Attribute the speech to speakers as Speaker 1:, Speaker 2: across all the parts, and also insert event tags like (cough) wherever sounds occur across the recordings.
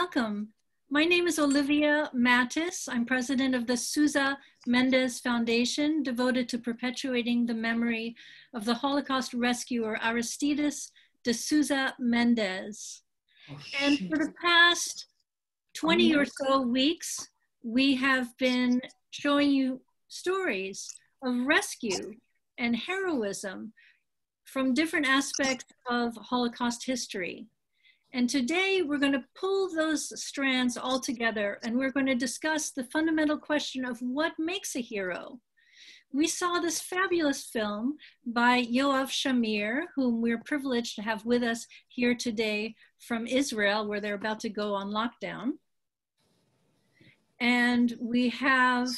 Speaker 1: Welcome. My name is Olivia Mattis. I'm president of the Sousa Mendes Foundation, devoted to perpetuating the memory of the Holocaust rescuer Aristides de Sousa Mendes. Oh, and for the past 20 or so weeks, we have been showing you stories of rescue and heroism from different aspects of Holocaust history. And today we're going to pull those strands all together and we're going to discuss the fundamental question of what makes a hero. We saw this fabulous film by Yoav Shamir, whom we're privileged to have with us here today from Israel, where they're about to go on lockdown. And we have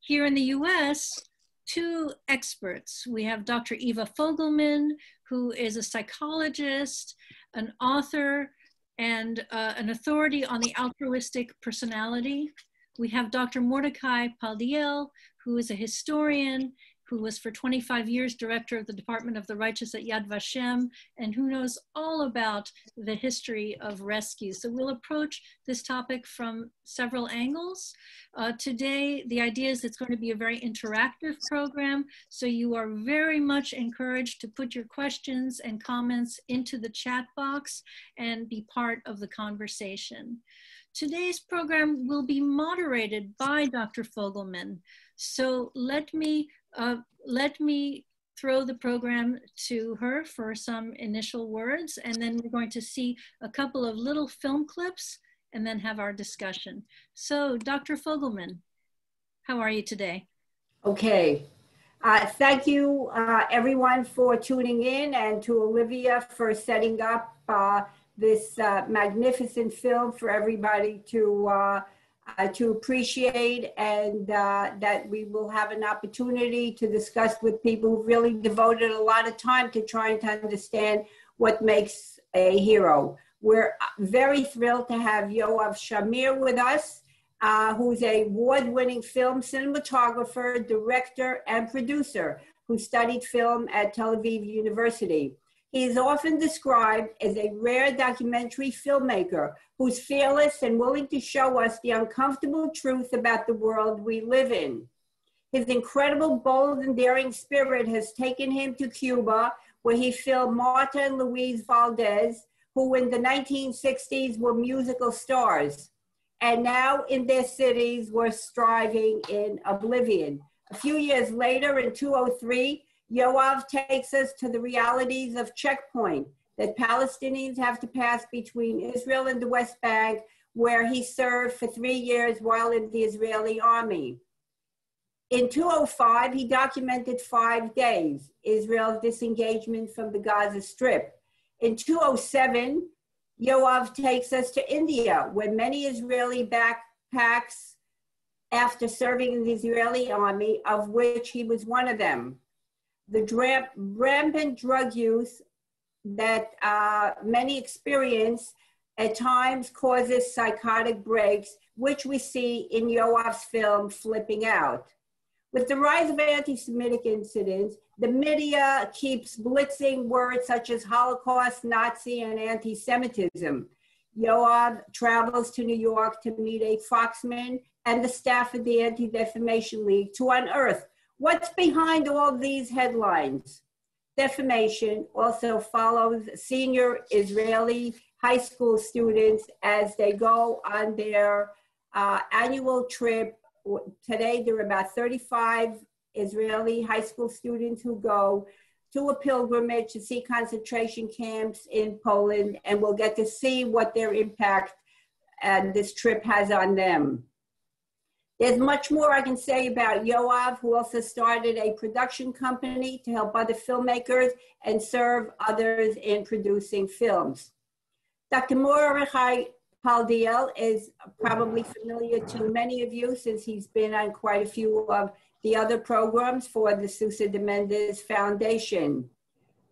Speaker 1: here in the US two experts. We have Dr. Eva Fogelman, who is a psychologist, an author, and uh, an authority on the altruistic personality. We have Dr. Mordecai Paldiel, who is a historian who was for 25 years director of the Department of the Righteous at Yad Vashem, and who knows all about the history of rescue. So we'll approach this topic from several angles. Uh, today, the idea is it's going to be a very interactive program, so you are very much encouraged to put your questions and comments into the chat box and be part of the conversation. Today's program will be moderated by Dr. Fogelman. So let me uh, let me throw the program to her for some initial words, and then we're going to see a couple of little film clips and then have our discussion. So, Dr. Fogelman, how are you today?
Speaker 2: Okay. Uh, thank you, uh, everyone, for tuning in, and to Olivia for setting up uh, this uh, magnificent film for everybody to uh, uh, to appreciate and uh, that we will have an opportunity to discuss with people who really devoted a lot of time to trying to understand what makes a hero. We're very thrilled to have Yoav Shamir with us, uh, who's a award-winning film cinematographer, director, and producer who studied film at Tel Aviv University. He is often described as a rare documentary filmmaker who's fearless and willing to show us the uncomfortable truth about the world we live in. His incredible, bold, and daring spirit has taken him to Cuba, where he filmed Marta and Luis Valdez, who in the 1960s were musical stars, and now in their cities were striving in oblivion. A few years later, in 2003, Yoav takes us to the realities of checkpoint that Palestinians have to pass between Israel and the West Bank, where he served for three years while in the Israeli army. In 2005, he documented five days, Israel's disengagement from the Gaza Strip. In 2007, Yoav takes us to India, where many Israeli backpacks after serving in the Israeli army, of which he was one of them the rampant drug use that uh, many experience at times causes psychotic breaks, which we see in Yoav's film, Flipping Out. With the rise of anti-Semitic incidents, the media keeps blitzing words such as Holocaust, Nazi, and anti-Semitism. Yoav travels to New York to meet Abe Foxman and the staff of the Anti-Defamation League to unearth What's behind all these headlines? Defamation also follows senior Israeli high school students as they go on their uh, annual trip. Today, there are about 35 Israeli high school students who go to a pilgrimage to see concentration camps in Poland, and we'll get to see what their impact and this trip has on them. There's much more I can say about Yoav, who also started a production company to help other filmmakers and serve others in producing films. Dr. Mordechai Paldiel is probably familiar to many of you since he's been on quite a few of the other programs for the Sousa de Mendes Foundation.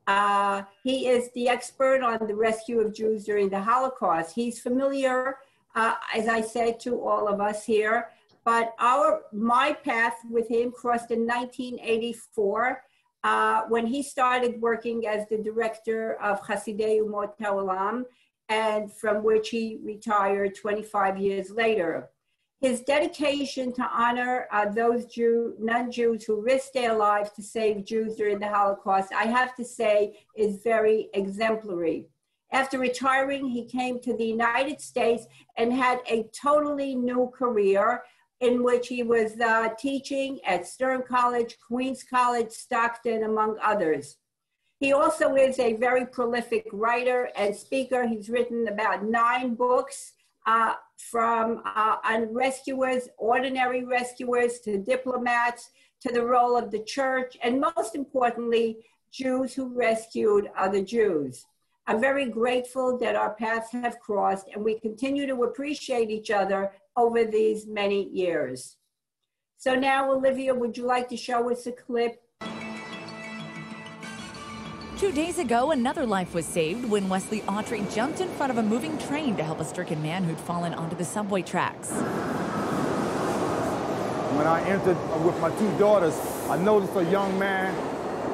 Speaker 2: Uh, he is the expert on the rescue of Jews during the Holocaust. He's familiar, uh, as I said to all of us here, but our my path with him crossed in 1984 uh, when he started working as the director of Hasidei Umot Haolam and from which he retired 25 years later. His dedication to honor uh, those Jew, non-Jews who risked their lives to save Jews during the Holocaust, I have to say, is very exemplary. After retiring, he came to the United States and had a totally new career in which he was uh, teaching at Stern College, Queens College, Stockton, among others. He also is a very prolific writer and speaker. He's written about nine books uh, from uh, on rescuers, ordinary rescuers, to diplomats, to the role of the church, and most importantly, Jews who rescued other Jews. I'm very grateful that our paths have crossed and we continue to appreciate each other over these many years. So now, Olivia, would you like to show us a clip?
Speaker 3: Two days ago, another life was saved when Wesley Autry jumped in front of a moving train to help a stricken man who'd fallen onto the subway tracks.
Speaker 4: When I entered with my two daughters, I noticed a young man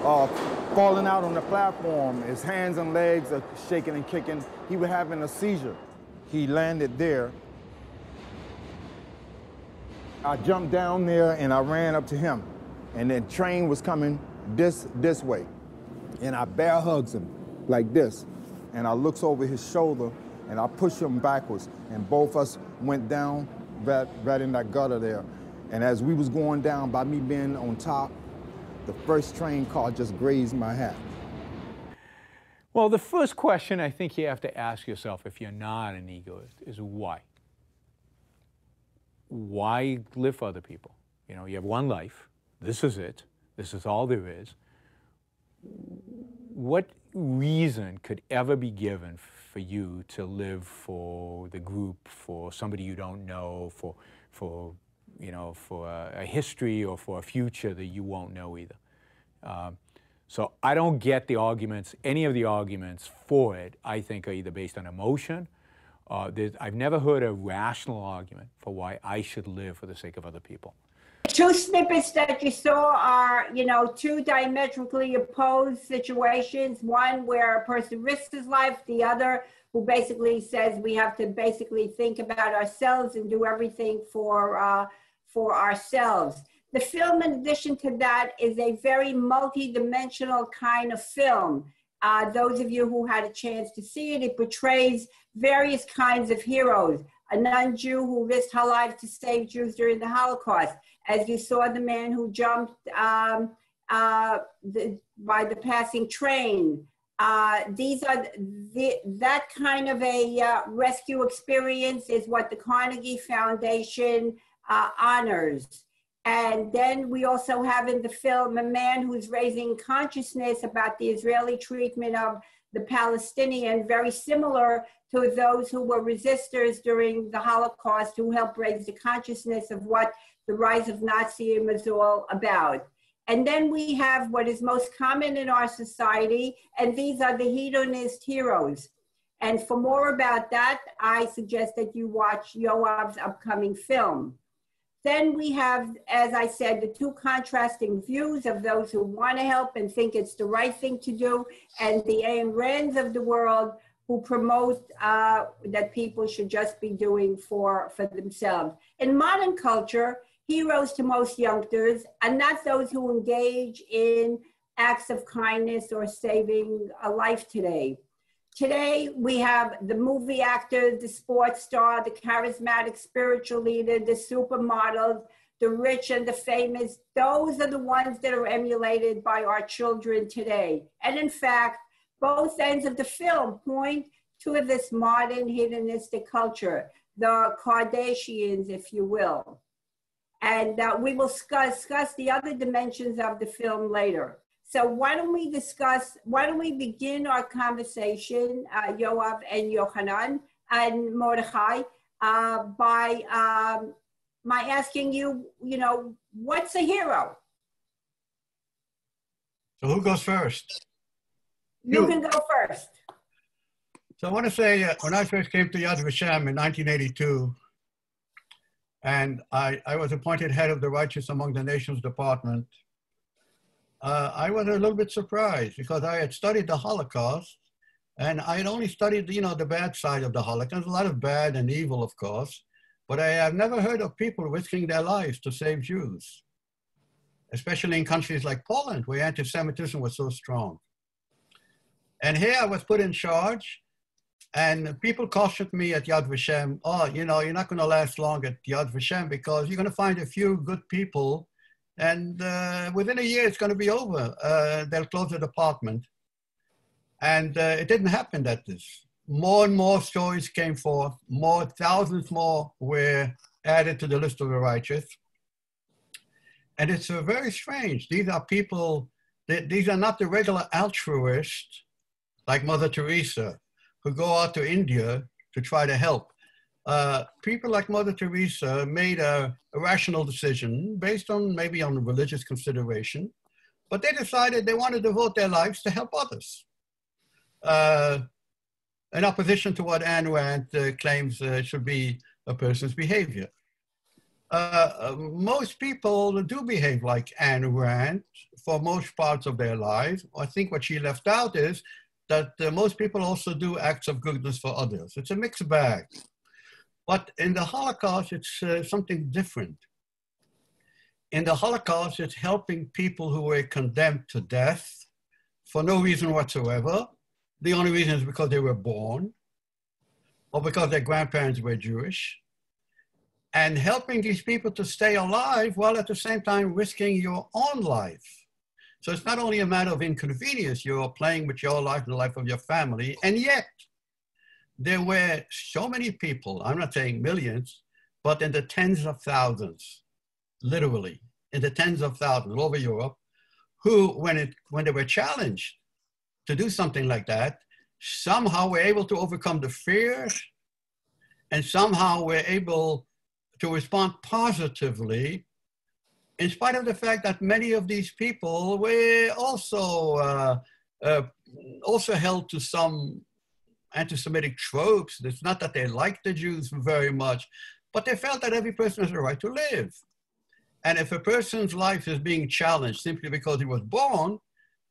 Speaker 4: uh, falling out on the platform. His hands and legs are shaking and kicking. He was having a seizure. He landed there I jumped down there and I ran up to him. And the train was coming this, this way. And I bear hugs him like this. And I looks over his shoulder and I push him backwards. And both us went down right, right in that gutter there. And as we was going down, by me being on top, the first train car just grazed my hat.
Speaker 5: Well, the first question I think you have to ask yourself if you're not an egoist is why? Why live for other people? You know, you have one life. This is it. This is all there is. What reason could ever be given for you to live for the group, for somebody you don't know, for, for you know, for a, a history or for a future that you won't know either? Um, so I don't get the arguments, any of the arguments for it, I think are either based on emotion uh, I've never heard a rational argument for why I should live for the sake of other people.
Speaker 2: Two snippets that you saw are, you know, two diametrically opposed situations. One where a person risks his life, the other who basically says we have to basically think about ourselves and do everything for uh, for ourselves. The film, in addition to that, is a very multi-dimensional kind of film. Uh, those of you who had a chance to see it, it portrays various kinds of heroes. A non-Jew who risked her life to save Jews during the Holocaust. As you saw, the man who jumped um, uh, the, by the passing train. Uh, these are the, that kind of a uh, rescue experience is what the Carnegie Foundation uh, honors. And then we also have in the film a man who's raising consciousness about the Israeli treatment of the Palestinian, very similar to those who were resistors during the Holocaust, who helped raise the consciousness of what the rise of Nazism is all about. And then we have what is most common in our society, and these are the hedonist heroes. And for more about that, I suggest that you watch Yoav's upcoming film. Then we have, as I said, the two contrasting views of those who want to help and think it's the right thing to do, and the Ayn Rands of the world who promote uh, that people should just be doing for, for themselves. In modern culture, heroes to most youngsters are not those who engage in acts of kindness or saving a life today. Today, we have the movie actor, the sports star, the charismatic spiritual leader, the supermodel, the rich and the famous. Those are the ones that are emulated by our children today. And in fact, both ends of the film point to this modern hedonistic culture, the Kardashians, if you will. And uh, we will discuss, discuss the other dimensions of the film later. So why don't we discuss, why don't we begin our conversation, uh, Yoav and Yochanan and Mordechai, uh, by, um, my asking you, you know, what's a hero?
Speaker 6: So who goes first?
Speaker 2: You, you. can go first.
Speaker 6: So I want to say, uh, when I first came to Yad Vashem in 1982, and I, I was appointed head of the Righteous Among the Nations Department, uh, I was a little bit surprised because I had studied the Holocaust And I had only studied, you know, the bad side of the Holocaust, a lot of bad and evil, of course, but I have never heard of people risking their lives to save Jews, especially in countries like Poland, where anti-Semitism was so strong. And here I was put in charge, and people cautioned me at Yad Vashem, oh, you know, you're not going to last long at Yad Vashem because you're going to find a few good people, and uh, within a year it's going to be over. Uh, they'll close the department. And uh, it didn't happen that this. More and more stories came forth, more, thousands more were added to the list of the righteous. And it's uh, very strange. These are people, they, these are not the regular altruists like Mother Teresa who go out to India to try to help. Uh, people like Mother Teresa made a, a, rational decision based on maybe on religious consideration, but they decided they want to devote their lives to help others uh, in opposition to what Ayn Rand uh, claims uh, should be a person's behavior. Uh, most people do behave like Ayn Rand for most parts of their lives. I think what she left out is that most people also do acts of goodness for others. It's a mixed bag. But in the Holocaust, it's uh, something different. In the Holocaust, it's helping people who were condemned to death for no reason whatsoever the only reason is because they were born or because their grandparents were Jewish. And helping these people to stay alive while at the same time risking your own life. So it's not only a matter of inconvenience, you're playing with your life and the life of your family. And yet, there were so many people, I'm not saying millions, but in the tens of thousands, literally, in the tens of thousands all over Europe, who, when, it, when they were challenged to do something like that, somehow we're able to overcome the fear and somehow we're able to respond positively in spite of the fact that many of these people were also uh, uh, also held to some anti-Semitic tropes. It's not that they liked the Jews very much, but they felt that every person has a right to live. And if a person's life is being challenged simply because he was born,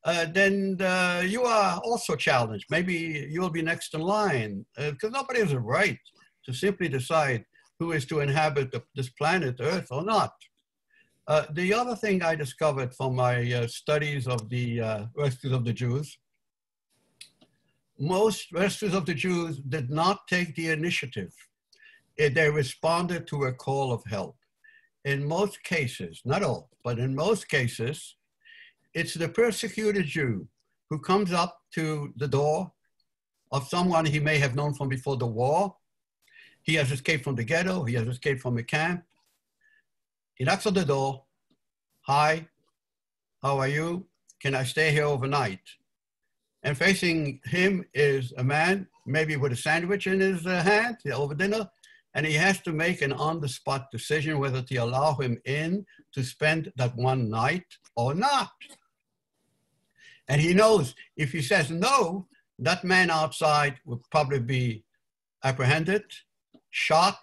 Speaker 6: uh, then uh, you are also challenged. Maybe you'll be next in line because uh, nobody has a right to simply decide who is to inhabit the, this planet Earth or not. Uh, the other thing I discovered from my uh, studies of the rescues of the Jews, most rescues of the Jews did not take the initiative. They responded to a call of help. In most cases, not all, but in most cases, it's the persecuted Jew who comes up to the door of someone he may have known from before the war. He has escaped from the ghetto, he has escaped from a camp. He knocks on the door. Hi, how are you? Can I stay here overnight? And facing him is a man, maybe with a sandwich in his uh, hand over dinner, and he has to make an on the spot decision whether to allow him in to spend that one night or not. And he knows if he says no, that man outside will probably be apprehended, shot,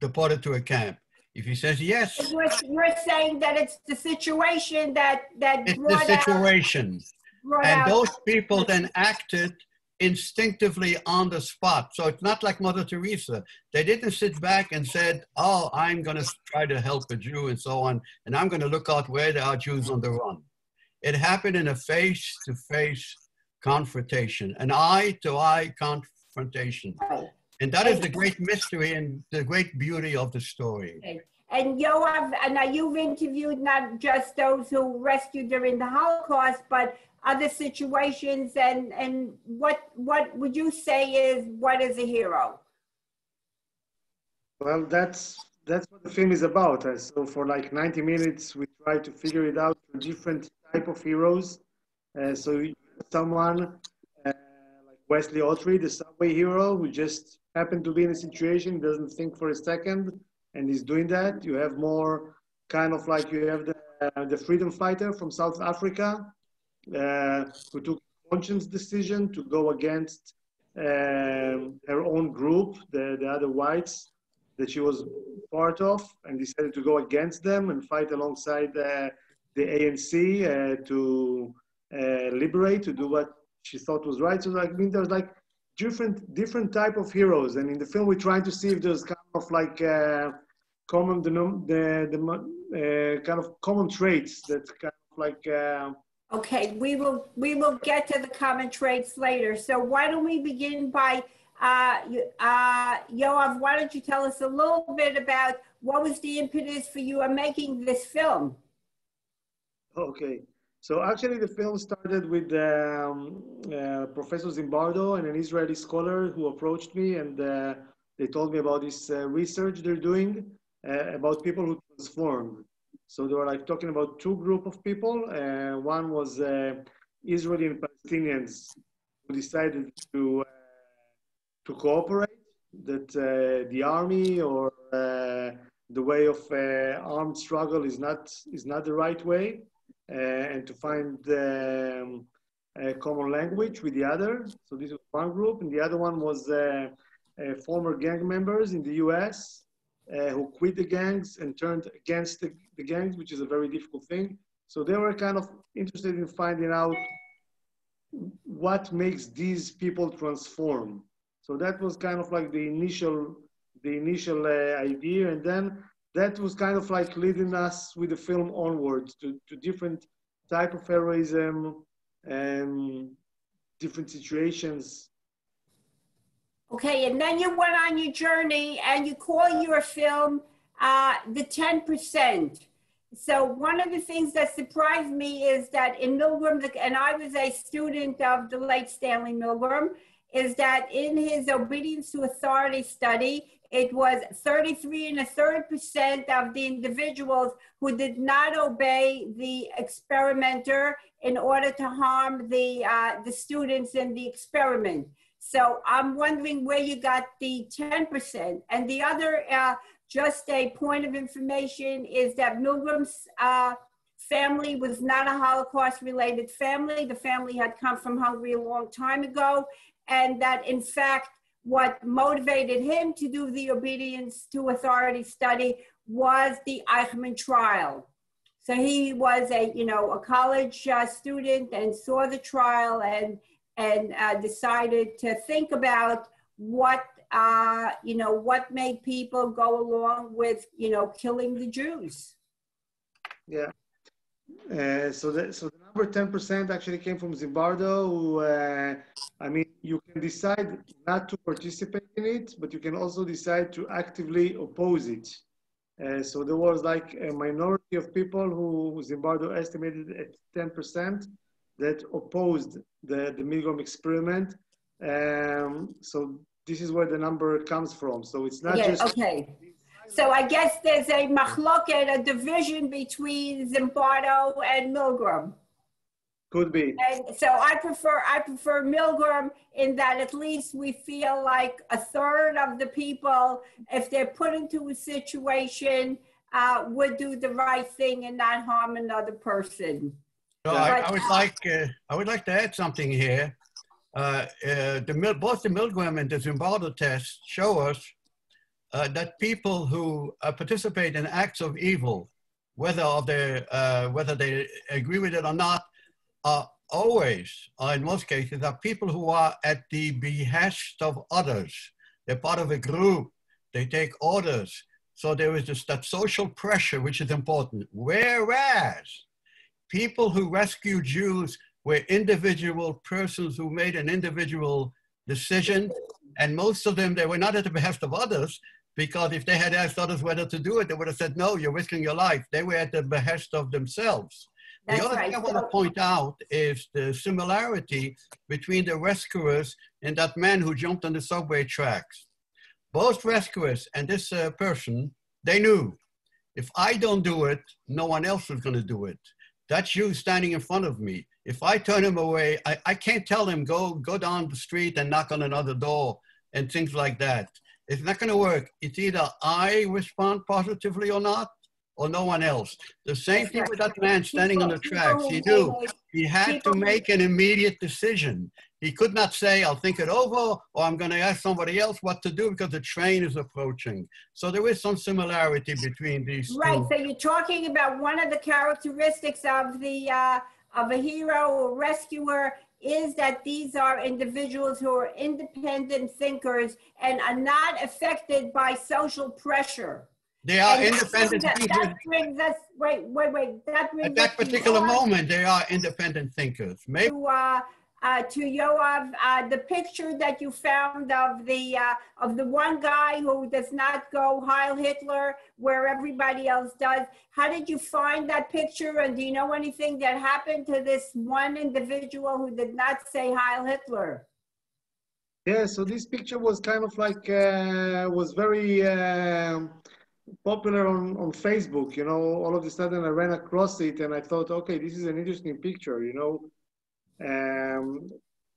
Speaker 6: deported to a camp. If he says yes,
Speaker 2: you're, you're saying that it's the situation that that
Speaker 6: it's the situation, out, and out. those people then acted instinctively on the spot. So it's not like Mother Teresa. They didn't sit back and said, "Oh, I'm going to try to help a Jew and so on, and I'm going to look out where there are Jews on the run." It happened in a face to face confrontation, an eye to eye confrontation. And that is the great mystery and the great beauty of the story.
Speaker 2: And Yoav, now you've interviewed not just those who rescued during the Holocaust, but other situations. And, and what, what would you say is what is a hero?
Speaker 7: Well, that's that's what the film is about. Uh, so for like 90 minutes, we try to figure it out through different type of heroes. Uh, so someone uh, like Wesley Autry, the subway hero, who just happened to be in a situation, doesn't think for a second, and is doing that. You have more kind of like you have the, uh, the freedom fighter from South Africa, who took a conscious decision to go against um, her own group, the, the other whites that she was part of, and decided to go against them and fight alongside uh, the ANC uh, to uh, liberate, to do what she thought was right. So like, I mean, there's like different different type of heroes, and in the film we're trying to see if there's kind of like uh, common the the, the uh, kind of common traits that kind of like. Uh,
Speaker 2: Okay, we will we will get to the common traits later. So why don't we begin by uh, uh, Yoav? Why don't you tell us a little bit about what was the impetus for you on making this film?
Speaker 7: Okay, so actually the film started with um, uh, Professor Zimbardo and an Israeli scholar who approached me and uh, they told me about this uh, research they're doing uh, about people who transform. So they were like talking about two group of people. Uh, one was uh, Israeli and Palestinians who decided to uh, to cooperate. That uh, the army or uh, the way of uh, armed struggle is not is not the right way, and to find um, a common language with the other. So this was one group, and the other one was former gang members in the U.S uh, who quit the gangs and turned against the, the gangs, which is a very difficult thing. So they were kind of interested in finding out what makes these people transform. So that was kind of like the initial, the initial uh, idea, and then that was kind of like leading us with the film onwards to, to different type of heroism and different situations
Speaker 2: Okay, and then you went on your journey and you call your film uh, The 10%. So one of the things that surprised me is that in Milgram, and I was a student of the late Stanley Milgram, is that in his obedience to authority study, it was 33 and a third percent of the individuals who did not obey the experimenter in order to harm the, uh, the students in the experiment. So I'm wondering where you got the 10%. And the other, uh, just a point of information is that Milgram's uh, family was not a Holocaust related family. The family had come from Hungary a long time ago. And that in fact, what motivated him to do the obedience to authority study was the Eichmann trial. So he was a, you know, a college uh, student and saw the trial and and uh, decided to think about what uh, you know what made people go along with you know killing the Jews.
Speaker 7: Yeah. Uh, so the so the number ten percent actually came from Zimbardo. Who, uh, I mean, you can decide not to participate in it, but you can also decide to actively oppose it. Uh, so there was like a minority of people who Zimbardo estimated at ten percent that opposed the, the Milgram experiment. Um, so this is where the number comes from. So it's not
Speaker 2: yeah,
Speaker 7: just.
Speaker 2: Okay. So I guess there's a machloket, a division between Zimbardo and Milgram.
Speaker 7: Could be.
Speaker 2: And so I prefer I prefer Milgram in that at least we feel like a third of the people, if they're put into a situation, uh, would do the right thing and not harm another person.
Speaker 6: No, I, I, would like uh, I would like to add something here. Uh, uh, the both the Milgram and the Zimbardo test show us uh, that people who uh, participate in acts of evil, whether they uh, whether they agree with it or not, are always, or in most cases, are people who are at the behest of others. They're part of a group. They take orders. So there is this, that social pressure, which is important. Whereas people who rescued Jews were individual persons who made an individual decision. And most of them, they were not at the behest of others, because if they had asked others whether to do it, they would have said, no, you're risking your life. They were at the behest of themselves. That's the other right. thing I want to point out is the similarity between the rescuers and that man who jumped on the subway tracks. Both rescuers and this uh, person, they knew if I don't do it, no one else is going to do it. That's you standing in front of me. If I turn him away, I, I can't tell him, go, go down the street and knock on another door and things like that. It's not going to work. It's either I respond positively or not, or no one else. The same thing with that man standing on the tracks. He knew he had to make an immediate decision. He could not say, I'll think it over, or I'm going to ask somebody else what to do because the train is approaching. So there is some similarity between these
Speaker 2: right.
Speaker 6: Two.
Speaker 2: So you're talking about one of the characteristics of the uh, of a hero or rescuer is that these are individuals who are independent thinkers and are not affected by social pressure.
Speaker 6: They are
Speaker 2: And
Speaker 6: independent
Speaker 2: that,
Speaker 6: thinkers.
Speaker 2: that brings us, wait, wait, wait, that brings
Speaker 6: At that particular moment, they are independent thinkers. Maybe
Speaker 2: To, uh, uh, to Yoav, uh, the picture that you found of the, uh, of the one guy who does not go Heil Hitler where everybody else does. How did you find that picture? And do you know anything that happened to this one individual who did not say Heil Hitler?
Speaker 7: Yeah, so this picture was kind of like uh, was very um, popular on, on Facebook. You know, all of a sudden I ran across it and I thought, okay, this is an interesting picture. You know, um,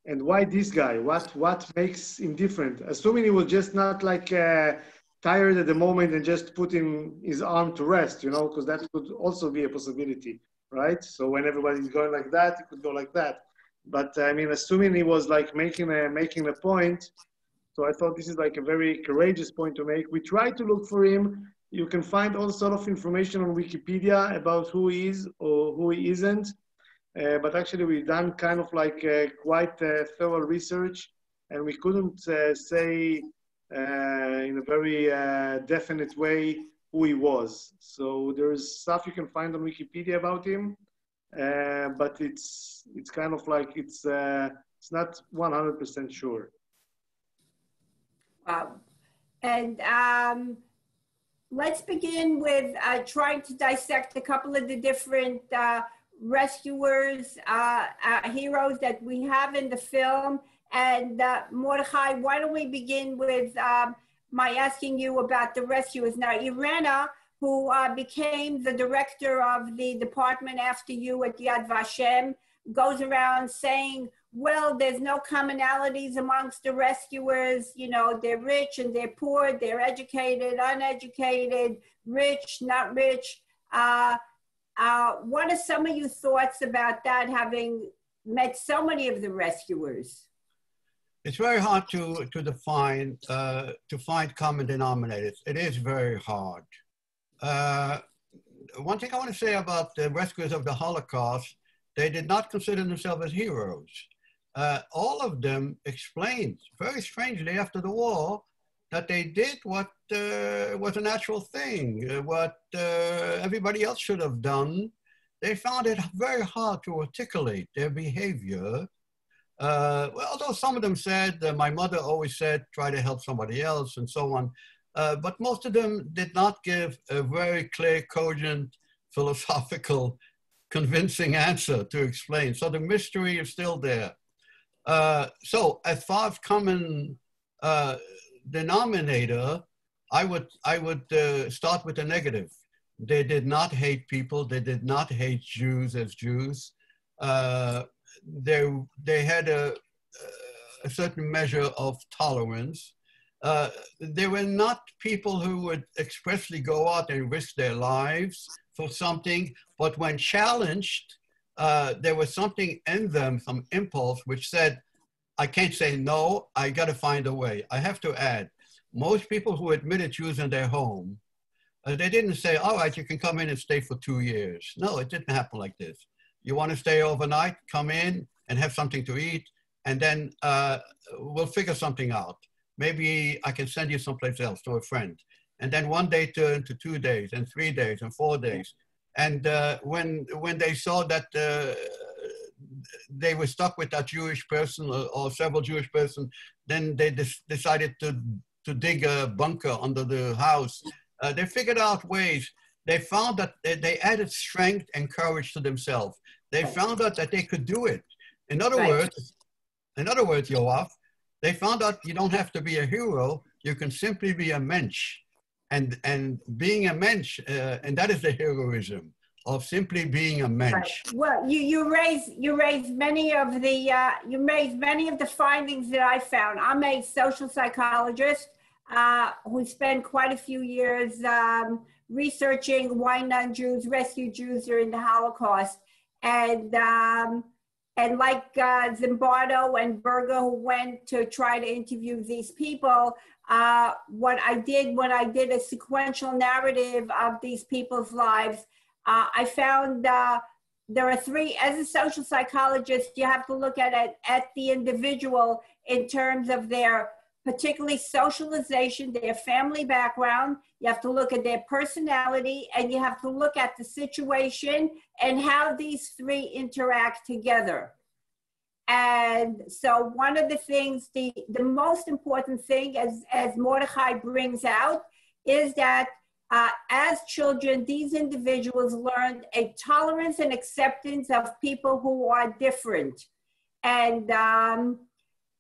Speaker 7: and why this guy? What what makes him different? Assuming he was just not like uh, tired at the moment and just putting his arm to rest. You know, because that could also be a possibility, right? So when everybody's going like that, it could go like that. But I mean, assuming he was like making a making a point, so I thought this is like a very courageous point to make. We tried to look for him. You can find all sort of information on Wikipedia about who he is or who he isn't. Uh, but actually, we've done kind of like uh, quite uh, thorough research, and we couldn't say in a very definite way who he was. So there's stuff you can find on Wikipedia about him, uh, but it's it's kind of like it's uh, it's not 100% sure.
Speaker 2: Wow. And um, let's begin with uh, trying to dissect a couple of the different rescuers, uh, uh, heroes that we have in the film. And uh, Mordechai, why don't we begin with um, my asking you about the rescuers? Now, Irena, who uh, became the director of the department after you at Yad Vashem, goes around saying, well, there's no commonalities amongst the rescuers. You know, they're rich and they're poor, they're educated, uneducated, rich, not rich. Uh, uh, what are some of your thoughts about that, having met so many of the rescuers?
Speaker 6: it's very hard to, to define, uh, to find common denominators. It is very hard. Uh, one thing I want to say about the rescuers of the Holocaust, they did not consider themselves as heroes. Uh, all of them explained very strangely after the war that they did what uh, was a natural thing, uh, what uh, everybody else should have done. They found it very hard to articulate their behavior. Uh, although some of them said, uh, my mother always said, try to help somebody else and so on. Uh, but most of them did not give a very clear, cogent, (laughs) philosophical, convincing answer to explain. So the mystery is still there. So as far as common denominator, I would, I would uh, start with the negative. They did not hate people. They did not hate Jews as Jews. Uh, they, they had a, a certain measure of tolerance. Uh, they were not people who would expressly go out and risk their lives for something, but when challenged, uh, there was something in them, some impulse, which said, I can't say no, I got to find a way. I have to add, most people who admitted Jews in their home, uh, they didn't say, all right, you can come in and stay for two years. No, it didn't happen like this. You want to stay overnight, come in and have something to eat, and then uh, we'll figure something out. Maybe I can send you someplace else to a friend. And then one day turned to two days and three days and four days. And uh, when, when they saw that uh, they were stuck with that Jewish person or, or several Jewish person, then they decided to, to dig a bunker under the house. Uh, they figured out ways. They found that they, they, added strength and courage to themselves. They found out that they could do it. In other
Speaker 2: Right.
Speaker 6: words, in other words, Yoav, they found out you don't have to be a hero. You can simply be a mensch. And, and being a mensch, uh, and that is the heroism of simply being a mensch.
Speaker 2: Well, you, you raise you raise many of the uh, you raise many of the findings that I found. I'm a social psychologist uh, who spent quite a few years um, researching why non-Jews rescue Jews during the Holocaust, and um, and like uh, Zimbardo and Berger, who went to try to interview these people, uh, what I did when I did a sequential narrative of these people's lives, uh, I found uh, there are three, as a social psychologist, you have to look at it at the individual in terms of their particularly socialization, their family background. You have to look at their personality and you have to look at the situation and how these three interact together. And so one of the things, the, the most important thing as, as Mordechai brings out is that uh, as children, these individuals learned a tolerance and acceptance of people who are different. And, um,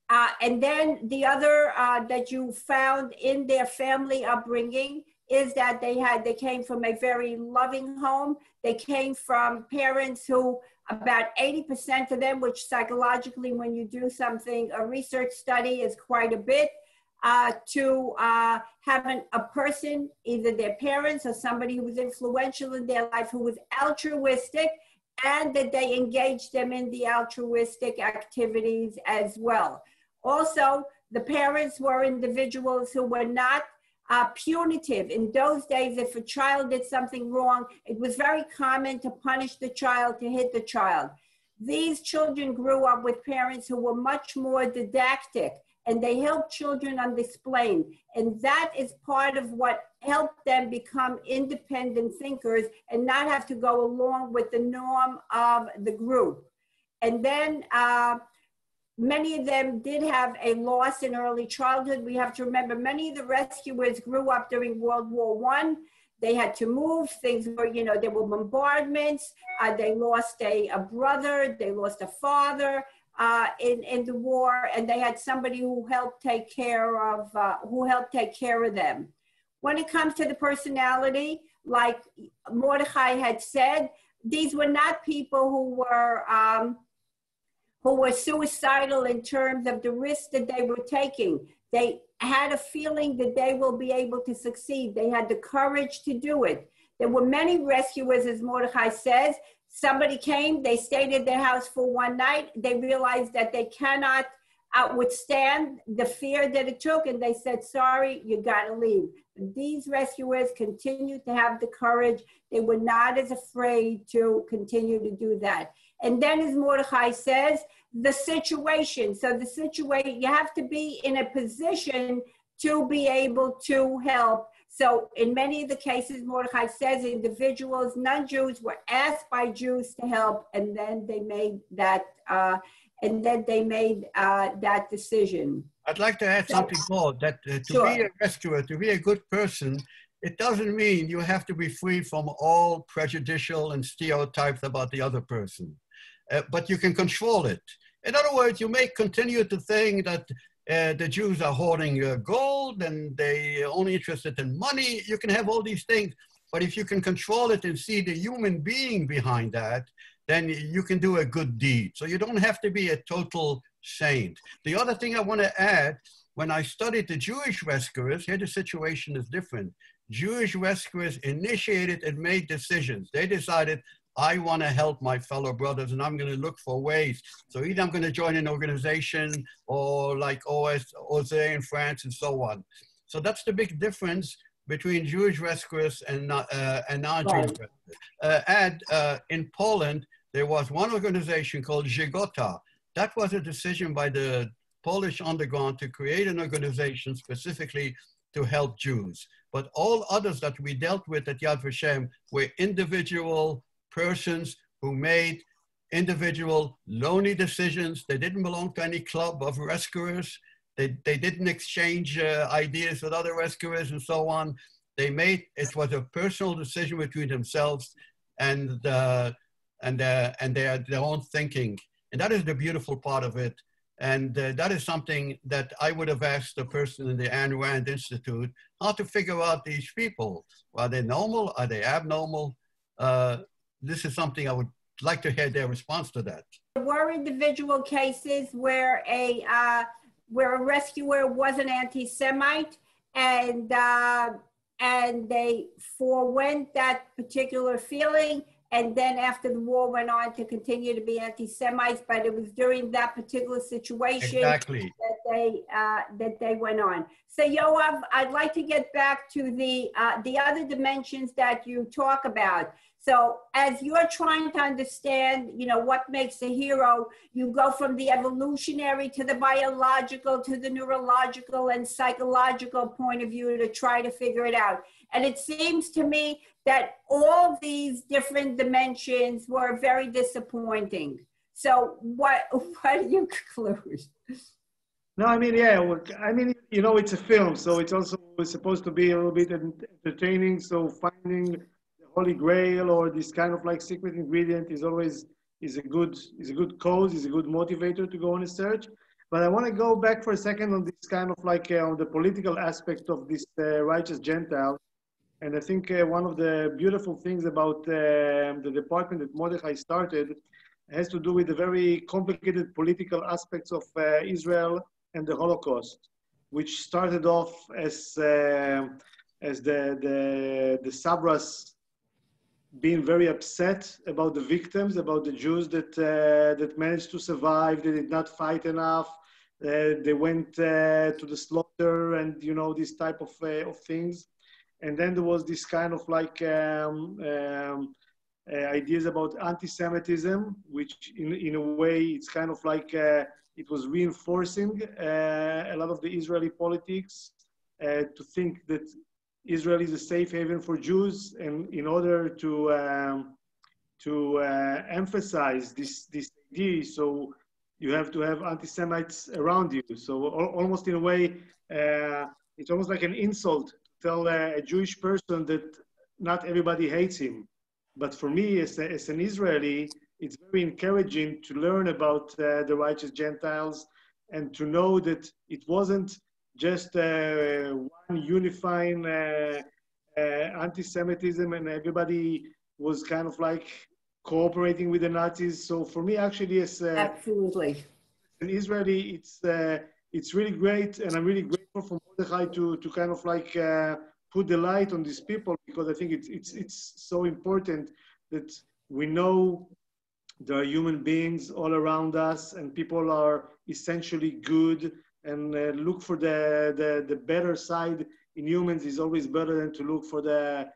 Speaker 2: uh, and then the other uh, that you found in their family upbringing is that they had, they came from a very loving home. They came from parents who about 80% of them, which psychologically, when you do something, a research study is quite a bit, uh, to uh, having a person, either their parents or somebody who was influential in their life who was altruistic and that they engaged them in the altruistic activities as well. Also, the parents were individuals who were not uh, punitive. In those days, if a child did something wrong, it was very common to punish the child, to hit the child. These children grew up with parents who were much more didactic and they help children on understand. And that is part of what helped them become independent thinkers and not have to go along with the norm of the group. And then uh, many of them did have a loss in early childhood. We have to remember many of the rescuers grew up during World War One. They had to move. Things were, you know, there were bombardments. Uh, they lost a, a brother. They lost a father uh, in in the war, and they had somebody who helped take care of uh, who helped take care of them. When it comes to the personality, like Mordechai had said, these were not people who were. Um, who were suicidal in terms of the risk that they were taking. They had a feeling that they will be able to succeed. They had the courage to do it. There were many rescuers, as Mordechai says. Somebody came, they stayed at their house for one night. They realized that they cannot withstand the fear that it took, and they said, Sorry, you gotta leave. These rescuers continued to have the courage. They were not as afraid to continue to do that. And then, as Mordechai says, the situation. So, the situation, you have to be in a position to be able to help. So, in many of the cases, Mordechai says individuals, non Jews, were asked by Jews to help, and then they made that. Uh, and then they made uh, that decision.
Speaker 6: I'd like to add something more that uh, to sure. be a rescuer, to be a good person, it doesn't mean you have to be free from all prejudicial and stereotypes about the other person uh, but you can control it. In other words, you may continue to think that uh, the Jews are hoarding uh, gold and they are only interested in money. You can have all these things, but if you can control it and see the human being behind that, then you can do a good deed. So you don't have to be a total saint. The other thing I want to add, when I studied the Jewish rescuers, here the situation is different. Jewish rescuers initiated and made decisions. They decided, I want to help my fellow brothers and I'm going to look for ways. So either I'm going to join an organization or like OS, OSE in France and so on. So that's the big difference between Jewish rescuers and, uh, and non-Jewish right. Uh, and uh, in Poland, there was one organization called Żegota. That was a decision by the Polish underground to create an organization specifically to help Jews. But all others that we dealt with at Yad Vashem were individual persons who made individual lonely decisions. They didn't belong to any club of rescuers. They, they didn't exchange uh, ideas with other rescuers and so on. They made, it was a personal decision between themselves and, uh, and, uh, and their, their own thinking. And that is the beautiful part of it. And uh, that is something that I would have asked the person in the Ayn Rand Institute, how to figure out these people. Are they normal? Are they abnormal? Uh, this is something I would like to hear their response to that.
Speaker 2: There were individual cases where a uh, where a rescuer was an anti-Semite, and uh, and they forewent that particular feeling, and then after the war went on to continue to be anti-Semites. But it was during that particular situation
Speaker 6: exactly.
Speaker 2: that they uh, that they went on. So Yoav, I'd like to get back to the uh, the other dimensions that you talk about. So as you're trying to understand, you know, what makes a hero, you go from the evolutionary to the biological to the neurological and psychological point of view to try to figure it out. And it seems to me that all these different dimensions were very disappointing. So what (laughs) what do you conclude?
Speaker 7: No, I mean, yeah, I mean, you know, it's a film, so it's also supposed to be a little bit entertaining. So finding holy grail or this kind of like secret ingredient is always is a good is a good cause, is a good motivator to go on a search. But I want to go back for a second on this kind of like uh, on the political aspect of this uh, righteous Gentile. And I think uh, one of the beautiful things about uh, the department that Mordechai started has to do with the very complicated political aspects of uh, Israel and the Holocaust, which started off as, uh, as the, the, the Sabras being very upset about the victims, about the Jews that, uh, that managed to survive, they did not fight enough, uh, they went uh, to the slaughter and, you know, this type of, of things. And then there was this kind of like um, um, uh, ideas about anti-Semitism, which in, in a way it's kind of like uh, it was reinforcing uh, a lot of the Israeli politics to think that Israel is a safe haven for Jews, and in order to um, to uh, emphasize this this idea, so you have to have anti-Semites around you. So almost in a way, uh, it's almost like an insult to tell a Jewish person that not everybody hates him. But for me, as, a, as an Israeli, it's very encouraging to learn about uh, the righteous Gentiles and to know that it wasn't just uh, one unifying uh, uh anti-Semitism and everybody was kind of like cooperating with the Nazis. So for me, actually, as uh,
Speaker 2: absolutely.
Speaker 7: an Israeli, it's uh, it's really great, and I'm really grateful for Mordechai to to kind of like put the light on these people because I think it's it's it's so important that we know there are human beings all around us and people are essentially good and uh, look for the, the the better side in humans is always better than to look for the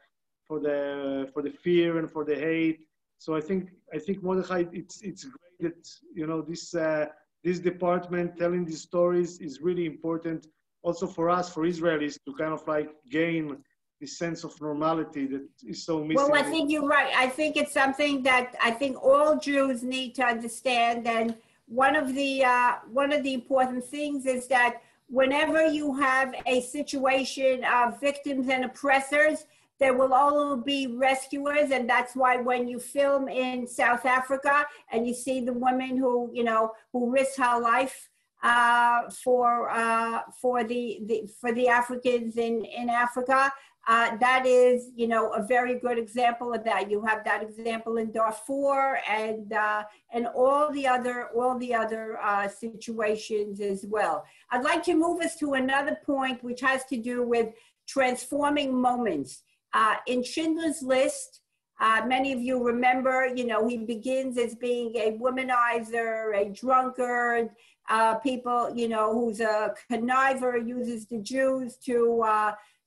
Speaker 7: for the for the fear and for the hate so i think i think mordechai it's it's great that you know this uh, this department telling these stories is really important also for us, for Israelis, to kind of like gain this sense of normality that is so missing.
Speaker 2: Well, I think you're right. I think it's something that I think all Jews need to understand. And one of the uh, one of the important things is that whenever you have a situation of victims and oppressors, there will all be rescuers and that's why when you film in south africa and you see the women who you know who risk her life uh, for uh, for the, the for the Africans in in Africa. Uh, that is, you know, a very good example of that. You have that example in Darfur and uh, and all the other all the other uh, situations as well. I'd like to move us to another point, which has to do with transforming moments. Uh, in Schindler's List, uh, many of you remember, you know, he begins as being a womanizer, a drunkard, uh, people, you know, who's a conniver, uses the Jews to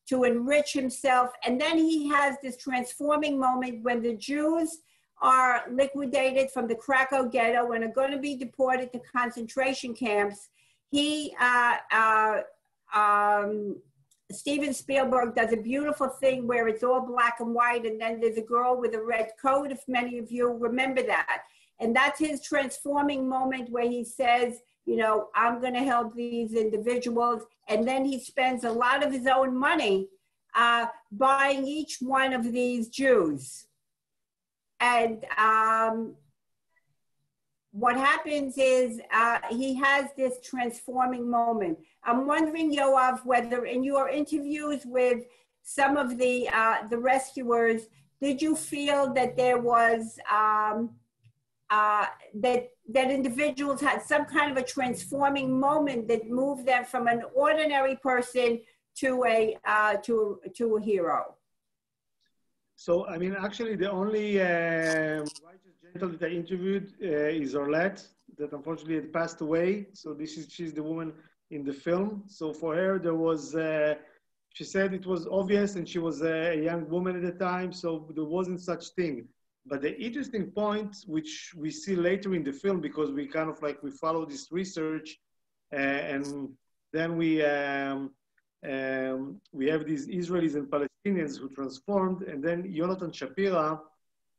Speaker 2: to enrich himself, and then he has this transforming moment when the Jews are liquidated from the Krakow ghetto and are going to be deported to concentration camps. He uh, uh, um, Steven Spielberg does a beautiful thing where it's all black and white, and then there's a girl with a red coat. If many of you remember that, and that's his transforming moment where he says, you know, I'm going to help these individuals. And then he spends a lot of his own money uh, buying each one of these Jews. And um, what happens is uh, he has this transforming moment. I'm wondering, Yoav, whether in your interviews with some of the uh, the rescuers, did you feel that there was um, uh, that that individuals had some kind of a transforming moment that moved them from an ordinary person to a uh, to to a hero.
Speaker 7: So I mean, actually, the only uh, righteous Gentile that I interviewed uh, is Orlette, that unfortunately had passed away. So this is she's the woman in the film. So for her, there was, uh, she said it was obvious and she was a young woman at the time, so there wasn't such thing. But the interesting point, which we see later in the film, because we kind of like, we follow this research uh, and then we, um, um, we have these Israelis and Palestinians who transformed, and then Jonathan Shapira,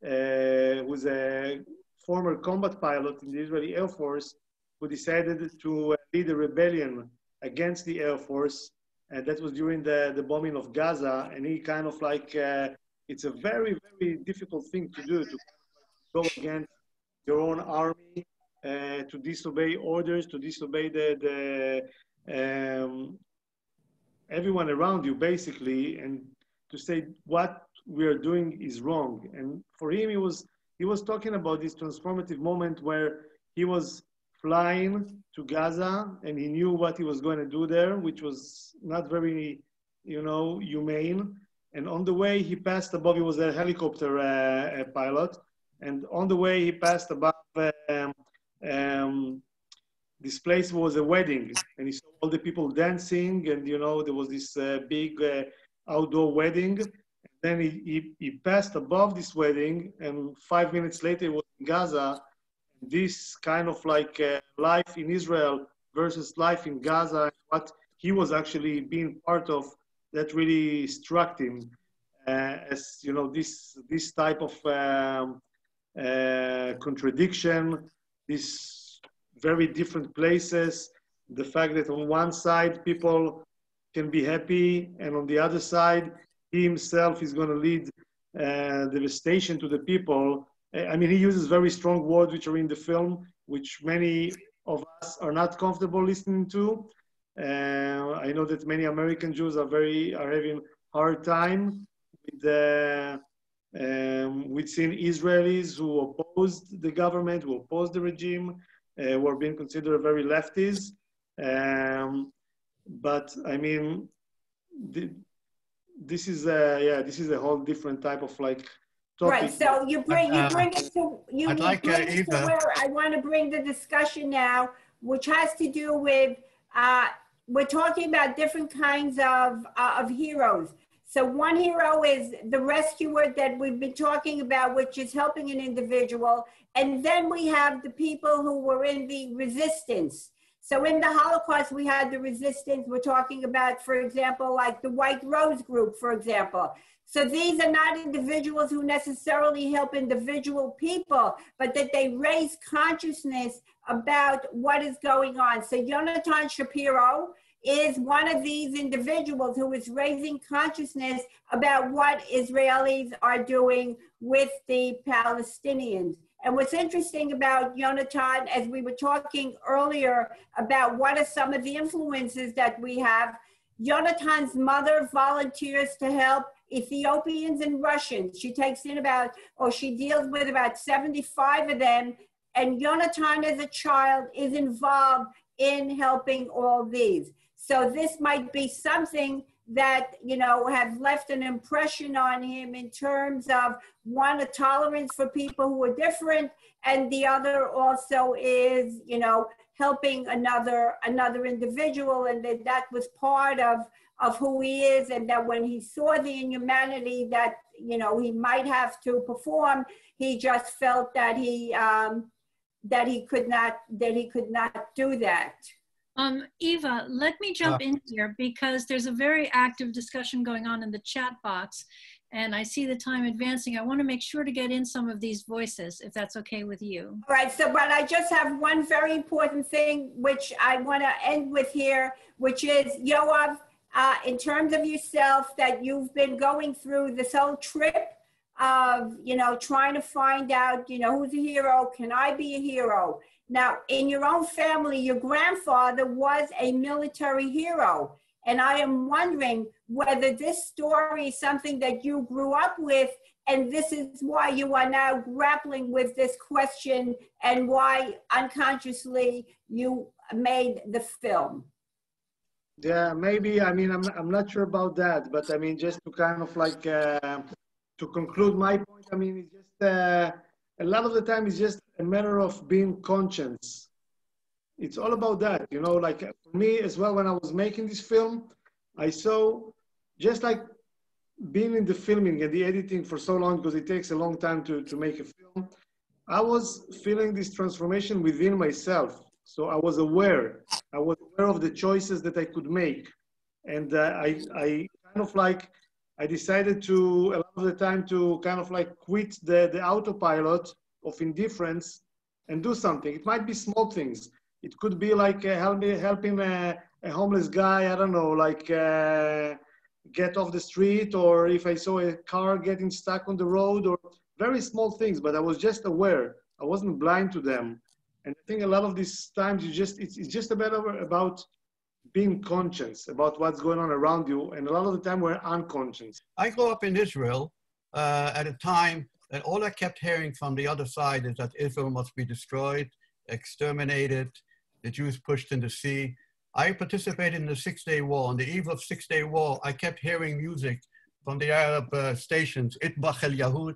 Speaker 7: uh, who's a former combat pilot in the Israeli Air Force, who decided to lead a rebellion against the Air Force. And that was during the, the bombing of Gaza. And he kind of like, uh, it's a very, very difficult thing to do, to go against your own army, uh, to disobey orders, to disobey the, the um, everyone around you, basically, and to say what we are doing is wrong. And for him, he was, he was talking about this transformative moment where he was flying to Gaza and he knew what he was going to do there, which was not very, you know, humane. And on the way, he passed above, he was a helicopter uh, pilot. And on the way, he passed above um, um, this place was a wedding. And he saw all the people dancing. And, you know, there was this uh, big uh, outdoor wedding. And then he, he, he passed above this wedding. And five minutes later, he was in Gaza this kind of like uh, life in Israel versus life in Gaza, what he was actually being part of, that really struck him uh, as you know this this type of um, uh, contradiction, these very different places. The fact that on one side people can be happy, and on the other side he himself is going to lead uh, devastation to the people I mean, he uses very strong words which are in the film, which many of us are not comfortable listening to. Uh, I know that many American Jews are very are having hard time with the um, we've seen Israelis who opposed the government, who opposed the regime, uh, who are being considered very lefties. Um, but I mean, the, this is a yeah, this is a whole different type of like
Speaker 2: Right, so you bring, you
Speaker 6: Uh,
Speaker 2: bring it to, you
Speaker 6: I'd
Speaker 2: you
Speaker 6: like, uh,
Speaker 2: bring it to where I want to bring the discussion now, which has to do with, uh, we're talking about different kinds of, uh, of heroes. So one hero is the rescuer that we've been talking about, which is helping an individual. And then we have the people who were in the resistance. So in the Holocaust, we had the resistance. We're talking about, for example, like the White Rose Group, for example. So these are not individuals who necessarily help individual people, but that they raise consciousness about what is going on. So Jonathan Shapira is one of these individuals who is raising consciousness about what Israelis are doing with the Palestinians. And what's interesting about Jonathan, as we were talking earlier about what are some of the influences that we have, Jonathan's mother volunteers to help Ethiopians and Russians. She takes in about, or she deals with about 75 of them. And Jonathan, as a child, is involved in helping all these. So this might be something that, you know, have left an impression on him in terms of one, a tolerance for people who are different, and the other also is, you know, helping another another individual, and that that was part of of who he is and that when he saw the inhumanity that you know he might have to perform he just felt that he um, that he could not that he could not do that
Speaker 1: Um, Eva, let me jump in here because there's a very active discussion going on in the chat box and I see the time advancing. I want to make sure to get in some of these voices if that's okay with you.
Speaker 2: all right so but i just have one very important thing which i want to end with here which is yoav uh, in terms of yourself that you've been going through this whole trip of you know trying to find out you know who's a hero can i be a hero? Now in your own family your grandfather was a military hero and i am wondering whether this story is something that you grew up with and this is why you are now grappling with this question and why unconsciously you made the film
Speaker 7: Yeah, maybe. I mean, I'm, I'm not sure about that, but I mean, just to kind of like uh, to conclude my point, I mean, it's just uh, a lot of the time it's just a matter of being conscious. it's all about that. You know, like for me as well, when I was making this film, I saw just like being in the filming and the editing for so long because it takes a long time to, to make a film. I was feeling this transformation within myself. So I was aware. I was aware of the choices that I could make. And uh, I, I kind of like, I decided to, a lot of the time, to kind of like quit the, the autopilot of indifference and do something. It might be small things. It could be like uh, helping, helping a, a, homeless guy, I don't know, like uh, get off the street, or if I saw a car getting stuck on the road, or very small things, but I was just aware. I wasn't blind to them. And I think a lot of these times you just, it's, it's just about, about being conscious about what's going on around you. And a lot of the time we're unconscious.
Speaker 6: I grew up in Israel uh, at a time that all I kept hearing from the other side is that Israel must be destroyed, exterminated, the Jews pushed in the sea. I participated in the Six Day War. On the eve of Six Day War, I kept hearing music from the Arab uh, stations, Itbach el Yahud,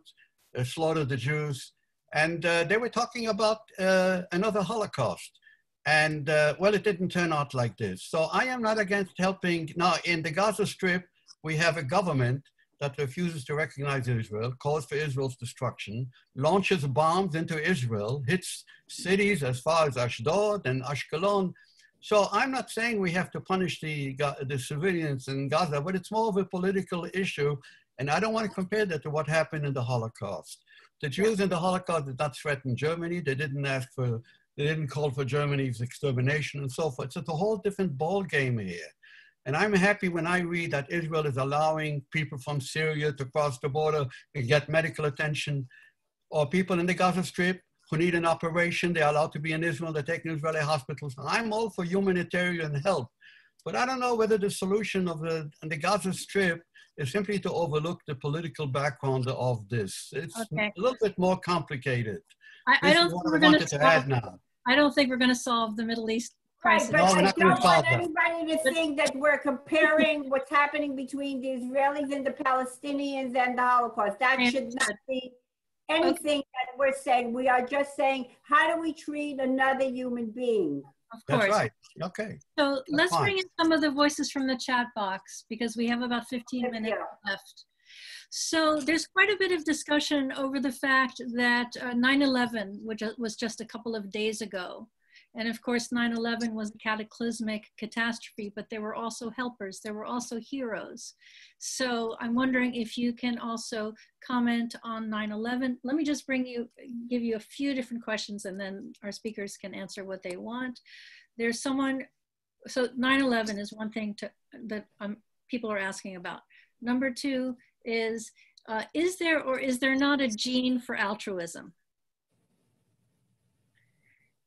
Speaker 6: uh, slaughter the Jews. And uh, they were talking about uh, another Holocaust. And uh, well, it didn't turn out like this. So I am not against helping. Now, in the Gaza Strip, we have a government that refuses to recognize Israel, calls for Israel's destruction, launches bombs into Israel, hits cities as far as Ashdod and Ashkelon. So I'm not saying we have to punish the, the civilians in Gaza, but it's more of a political issue. And I don't want to compare that to what happened in the Holocaust. The Jews in the Holocaust did not threaten Germany. They didn't ask for, they didn't call for Germany's extermination and so forth. So it's a whole different ball game here. And I'm happy when I read that Israel is allowing people from Syria to cross the border and get medical attention, or people in the Gaza Strip who need an operation, they're allowed to be in Israel, they're taken Israeli hospitals. I'm all for humanitarian help. But I don't know whether the solution of the, the Gaza Strip is simply to overlook the political background of this. It's okay. a little bit more complicated.
Speaker 1: I, I don't think we're going to solve, now. I don't think we're going to solve the Middle East crisis.
Speaker 2: Right, but no, I don't want anybody to think that we're comparing what's happening between the Israelis and the Palestinians and the Holocaust. That should not be anything okay. that we're saying. We are just saying, how do we treat another human being?
Speaker 1: Of course.
Speaker 6: That's right. Okay.
Speaker 1: So That's let's fine. bring in some of the voices from the chat box because we have about 15 minutes yeah. left. So there's quite a bit of discussion over the fact that 9-11, uh, which was just a couple of days ago, and of course, 9 11 was a cataclysmic catastrophe, but there were also helpers, there were also heroes. So I'm wondering if you can also comment on 9 11. Let me just bring you, give you a few different questions, and then our speakers can answer what they want. There's someone, so 9 11 is one thing to, that um, people are asking about. Number two is, uh, is there or is there not a gene for altruism?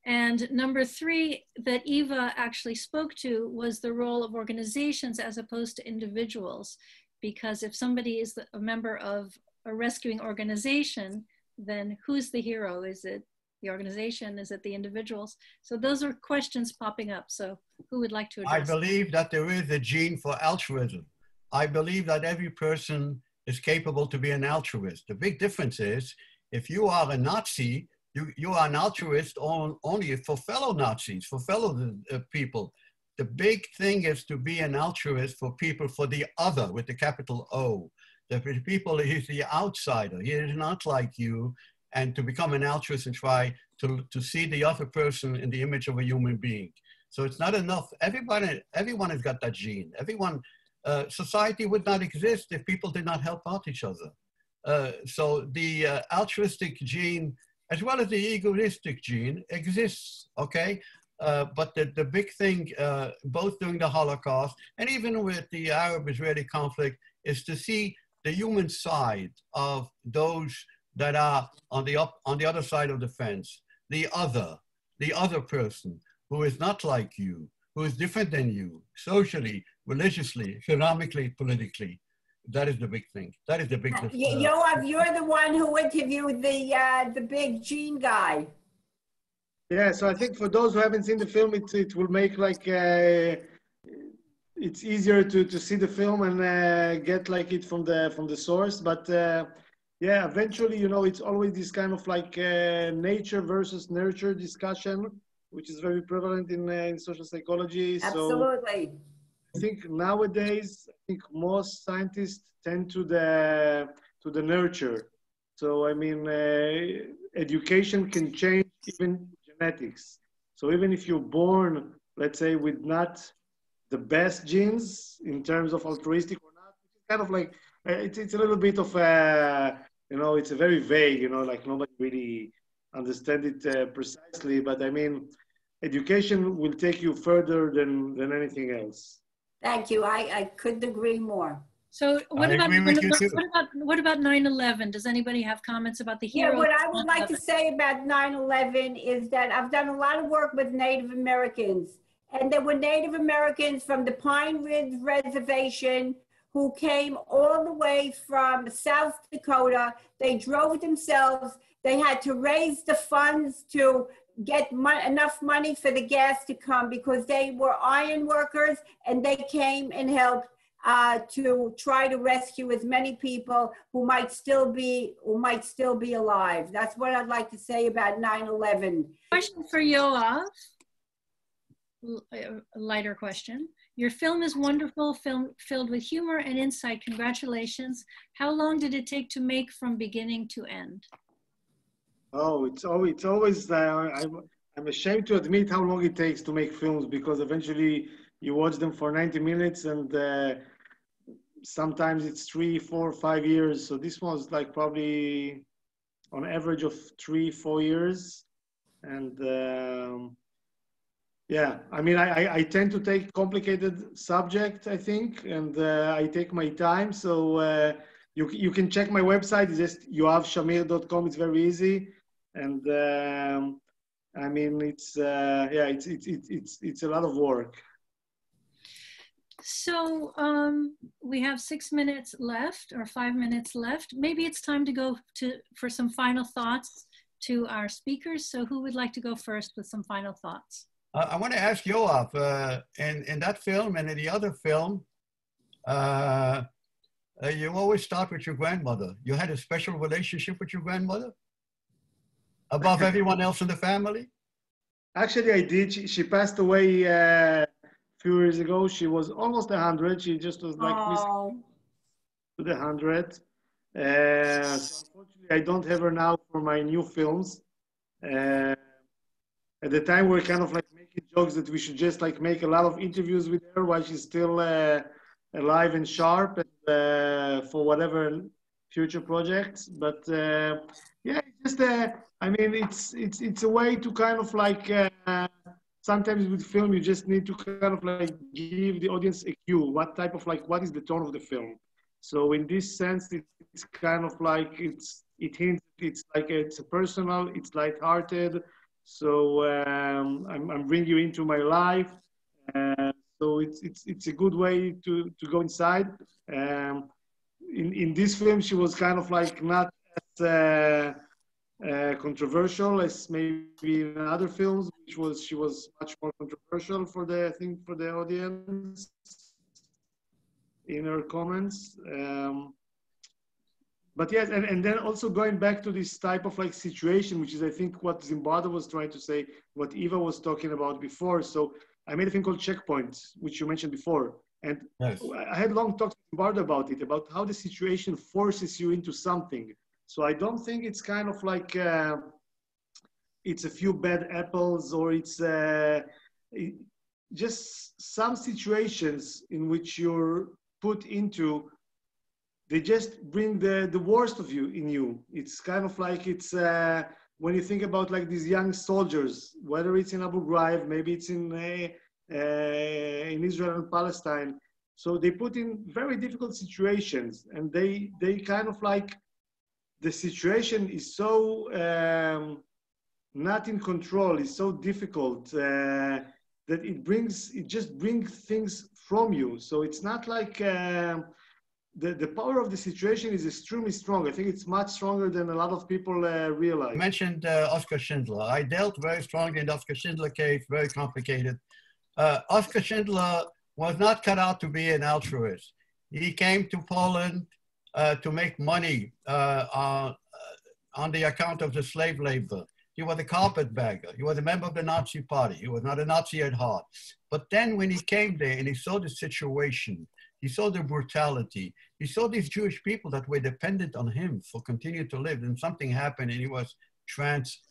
Speaker 1: And number three, that Eva actually spoke to was the role of organizations as opposed to individuals. Because if somebody is a member of a rescuing organization, then who's the hero? Is it the organization? Is it the individuals? So those are questions popping up. So who would like to address?
Speaker 6: I believe that there is a gene for altruism. I believe that every person is capable to be an altruist. The big difference is if you are a Nazi, you, you are an altruist on, only for fellow Nazis, for fellow uh, people. The big thing is to be an altruist for people, for the other with the capital O. The people, he's the outsider. He is not like you. And to become an altruist and try to, to see the other person in the image of a human being. So it's not enough. Everybody, everyone has got that gene. Everyone, uh, society would not exist if people did not help out each other. Uh, so the uh, altruistic gene as well as the egoistic gene exists, okay? Uh, but the, the big thing, uh, both during the Holocaust and even with the Arab-Israeli conflict, is to see the human side of those that are on the, up, on the other side of the fence, the other, the other person who is not like you, who is different than you, socially, religiously, economically, politically. That is the big thing. That is the big. Uh,
Speaker 2: Yoav, you're the one who interviewed the uh, the big gene guy.
Speaker 7: Yeah, so I think for those who haven't seen the film, it it will make like uh, it's easier to to see the film and uh, get like it from the from the source. But uh, yeah, eventually, you know, it's always this kind of like uh, nature versus nurture discussion which is very prevalent in, uh, in social psychology.
Speaker 2: Absolutely.
Speaker 7: So I think nowadays, I think most scientists tend to the to the nurture. So I mean, uh, education can change even genetics. So even if you're born, let's say, with not the best genes in terms of altruistic or not, it's kind of like uh, it's it's a little bit of a you know it's a very vague you know like nobody really understand it uh, precisely. But I mean, education will take you further than than anything else.
Speaker 2: Thank you. I, I couldn't agree more.
Speaker 1: So what
Speaker 6: I
Speaker 1: about,
Speaker 6: agree with you too.
Speaker 1: what about what about 9/11? Does anybody have comments about the
Speaker 2: Yeah, what I would like to say about 9/11 is that I've done a lot of work with Native Americans, and there were Native Americans from the Pine Ridge Reservation who came all the way from South Dakota. They drove themselves. They had to raise the funds to get mon- enough money for the gas to come because they were iron workers, and they came and helped uh, to try to rescue as many people who might still be who might still be alive. That's what I'd like to say about 9/11.
Speaker 1: Question for Yoav. L- A lighter question. Your film is wonderful, film filled with humor and insight. Congratulations. How long did it take to make from beginning to end?
Speaker 7: Oh, it's always, it's always uh, I'm, I'm ashamed to admit how long it takes to make films because eventually you watch them for 90 minutes and uh, sometimes it's three, four, five years. So this was like probably on average of three, four years. And um, yeah, I mean, I, I, tend to take complicated subject, I think, and uh, I take my time. So uh, you, you can check my website. It's just yoavshamir.com. It's very easy and um, I mean it's uh, yeah it's, it's it's it's it's a lot of work.
Speaker 1: So um, we have six minutes left or five minutes left. Maybe it's time to go to for some final thoughts to our speakers. So who would like to go first with some final thoughts?
Speaker 6: Uh, I want to ask Yoav, uh, in, in that film and in the other film, uh, uh, you always start with your grandmother. You had a special relationship with your grandmother? Above everyone else in the family?
Speaker 7: Actually, I did. She, she passed away uh, a few years ago. She was almost a hundred. She just was like missing
Speaker 2: Oh,
Speaker 7: to the hundred. Uh, so unfortunately, I don't have her now for my new films. Uh, at the time, we are kind of like making jokes that we should just like make a lot of interviews with her while she's still uh, alive and sharp, and uh, for whatever future projects. But uh, yeah, just uh, I mean, it's it's it's a way to kind of like. Uh, sometimes with film you just need to kind of like give the audience a cue what type of like what is the tone of the film. So in this sense it, it's kind of like it's it hints it's like it's personal it's light-hearted. So um, I'm, I'm bringing you into my life. Uh, so it's it's it's a good way to to go inside. Um, in in this film she was kind of like not as uh, uh, controversial as maybe in other films, which was she was much more controversial for the I think for the audience in her comments. Um, but yes, and, and then also going back to this type of like situation, which is I think what Zimbardo was trying to say, what Eva was talking about before. So I made a thing called checkpoints, which you mentioned before. And
Speaker 6: Yes.
Speaker 7: I had long talks with Zimbardo about it, about how the situation forces you into something. So I don't think it's kind of like uh, it's a few bad apples or it's uh, it- just some situations in which you're put into. They just bring the the worst of you in you. It's kind of like it's uh, when you think about like these young soldiers, whether it's in Abu Ghraib, maybe it's in uh, uh, in Israel and Palestine. So they put in very difficult situations, and they they kind of like the situation is so um, not in control, is so difficult uh, that it brings it just brings things from you. So it's not like um the the power of the situation is extremely strong. I think it's much stronger than a lot of people uh,
Speaker 6: You
Speaker 7: realize.
Speaker 6: mentioned uh, Oscar Schindler. I dealt very strongly in Oscar Schindler case, very complicated. Uh, Oscar Schindler was not cut out to be an altruist. He came to Poland uh, to make money uh, on, uh, on the account of the slave labor. He was a carpetbagger. He was a member of the Nazi party. He was not a Nazi at heart. But then when he came there and he saw the situation, he saw the brutality, he saw these Jewish people that were dependent on him for continuing to live, and something happened and he was trans,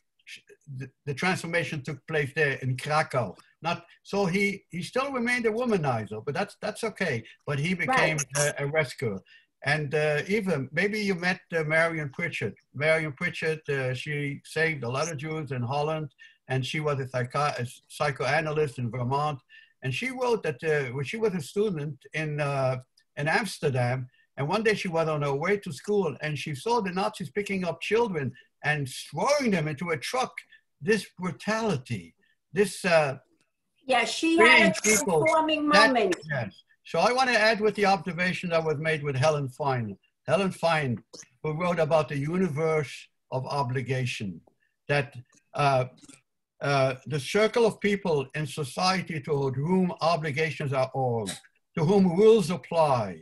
Speaker 6: the, the transformation took place there in Krakow. Not, so he, he still remained a womanizer, but that's, that's okay. But he became right. a, a rescuer. And uh, even maybe you met uh, Marion Pritchard. Marion Pritchard, uh, she saved a lot of Jews in Holland, and she was a, psycho a psychoanalyst in Vermont. And she wrote that uh, when she was a student in, uh, in Amsterdam, and one day she was on her way to school, and she saw the Nazis picking up children and throwing them into a truck. This brutality, this uh,
Speaker 2: yeah, she had a transforming moment.
Speaker 6: That, yes, so I want to add with the observation that was made with Helen Fein. Helen Fein, who wrote about the universe of obligation, that uh, uh, the circle of people in society to whom obligations are owed, to whom rules apply.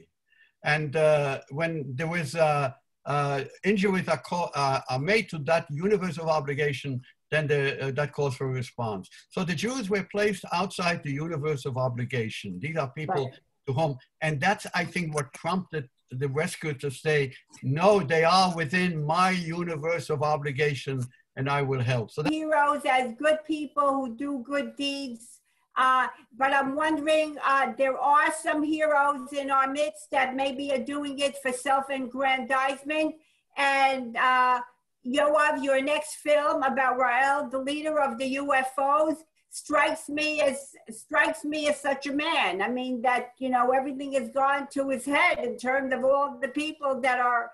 Speaker 6: And uh, when there was uh, uh, injuries are, uh, are, made to that universe of obligation, then the, that calls for a response. So the Jews were placed outside the universe of obligation. These are people right to home. And that's, I think, what prompted the rescue to say, no, they are within my universe of obligation and I will help.
Speaker 2: So heroes as good people who do good deeds. Uh, but I'm wondering, uh, there are some heroes in our midst that maybe are doing it for self-aggrandizement. And uh, Yoav, your next film about Rael, the leader of the UFOs, strikes me as strikes me as such a man. I mean that you know everything has gone to his head in terms of all the people that are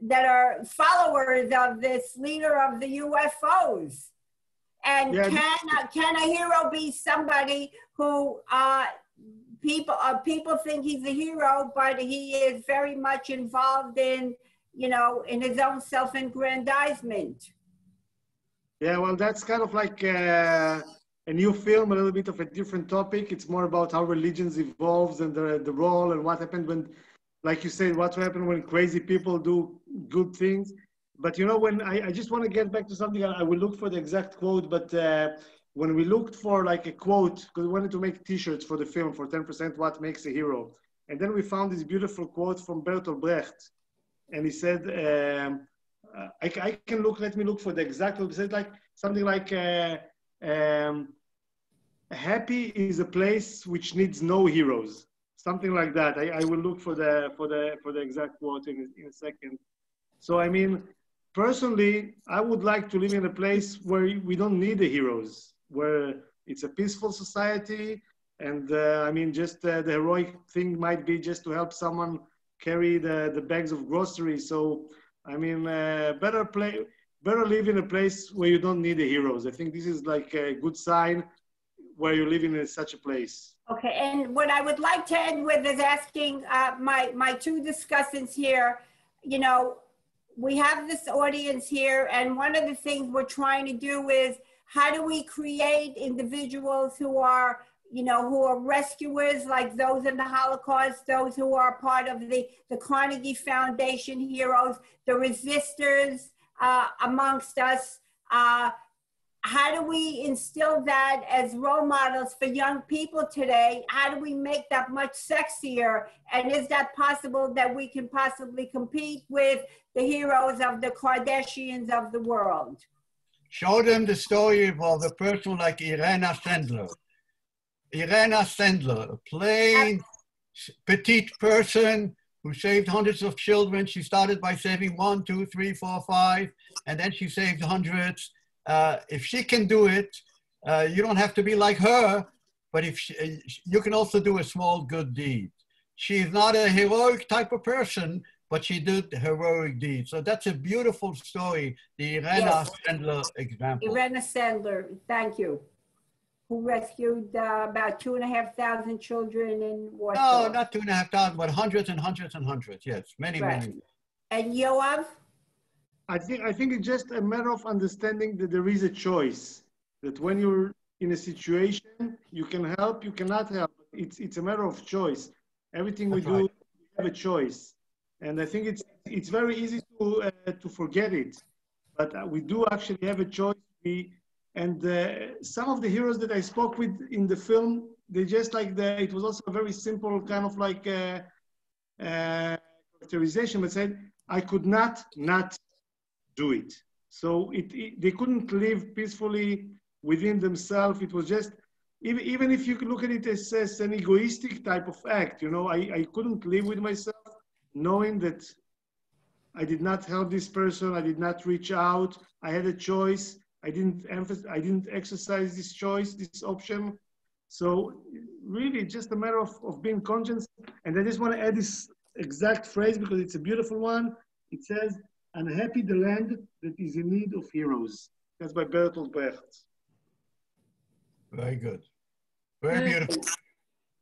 Speaker 2: that are followers of this leader of the UFOs. And yeah. can uh, can a hero be somebody who uh, people uh, people think he's a hero, but he is very much involved in you know in his own self-aggrandizement.
Speaker 7: Yeah, well, that's kind of like. Uh a new film, a little bit of a different topic. It's more about how religions evolves and the, the role and what happened when, like you said, what happened when crazy people do good things. But you know, when I, I just want to get back to something, I, I will look for the exact quote, but uh, when we looked for like a quote, because we wanted to make t-shirts for the film for 10% what makes a hero. And then we found this beautiful quote from Bertolt Brecht. And he said, um, I, I, can look, let me look for the exact quote. He said like something like, uh, um, happy is a place which needs no heroes. Something like that. I, I, will look for the for the for the exact quote in, in a second. So i mean personally i would like to live in a place where we don't need the heroes where it's a peaceful society and uh, i mean just uh, the heroic thing might be just to help someone carry the, the bags of groceries. So i mean uh, better play better live in a place where you don't need the heroes. I think this is like a good sign where you're living in such a place.
Speaker 2: Okay, and what I would like to end with is asking uh, my my two discussants here. You know, we have this audience here, and one of the things we're trying to do is how do we create individuals who are you know, who are rescuers like those in the Holocaust, those who are part of the, the Carnegie Foundation heroes, the resistors uh, amongst us, uh, how do we instill that as role models for young people today? How do we make that much sexier? And is that possible that we can possibly compete with the heroes of the Kardashians of the world?
Speaker 6: Show them the story of a person like Irena Sendler. Irena Sendler, a plain, petite person who saved hundreds of children. She started by saving one, two, three, four, five, and then she saved hundreds uh, if she can do it, uh, you don't have to be like her, but if she, uh, you can also do a small good deed. She's not a heroic type of person, but she did heroic deeds. So that's a beautiful story, the Irena yes. Sendler example.
Speaker 2: Irena Sendler, thank you. Who rescued uh, about two and a half thousand children in Warsaw.
Speaker 6: No, not two and a half thousand, but hundreds and hundreds and hundreds. Yes, many, right. many.
Speaker 2: And Yoav?
Speaker 7: I think I think it's just a matter of understanding that there is a choice. That when you're in a situation, you can help, you cannot help. It's it's a matter of choice. Everything That's we do, right. we have a choice, and I think it's it's very easy to uh, to forget it. But uh, we do actually have a choice. me. And uh, some of the heroes that I spoke with in the film, they just like the, it was also a very simple kind of like uh, uh, characterization, but said, I could not not do it. So it, it, they couldn't live peacefully within themselves. It was just, even, even if you look at it as, as an egoistic type of act, you know, I, I couldn't live with myself knowing that I did not help this person. I did not reach out. I had a choice. I didn't emphasize, I didn't exercise this choice, this option. So really just a matter of, of being conscious. And I just want to add this exact phrase because it's a beautiful one. It says, unhappy the land that is in need of heroes. That's by Bertolt Brecht.
Speaker 6: Very good. Very mm. beautiful.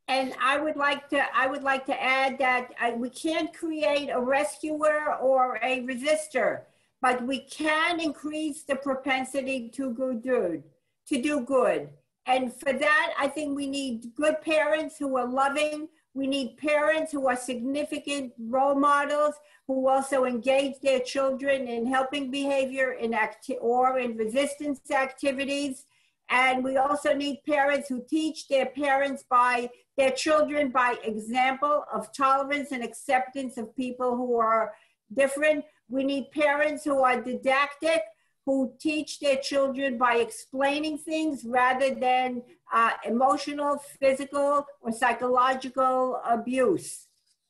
Speaker 2: And I would like to, I would like to add that I, we can't create a rescuer or a resistor, but we can increase the propensity to good, to do good. And for that, I think we need good parents who are loving. We need parents who are significant role models who also engage their children in helping behavior in acti- or in resistance activities. And we also need parents who teach their parents by their children by example of tolerance and acceptance of people who are different. We need parents who are didactic, who teach their children by explaining things rather than uh, emotional, physical, or psychological abuse.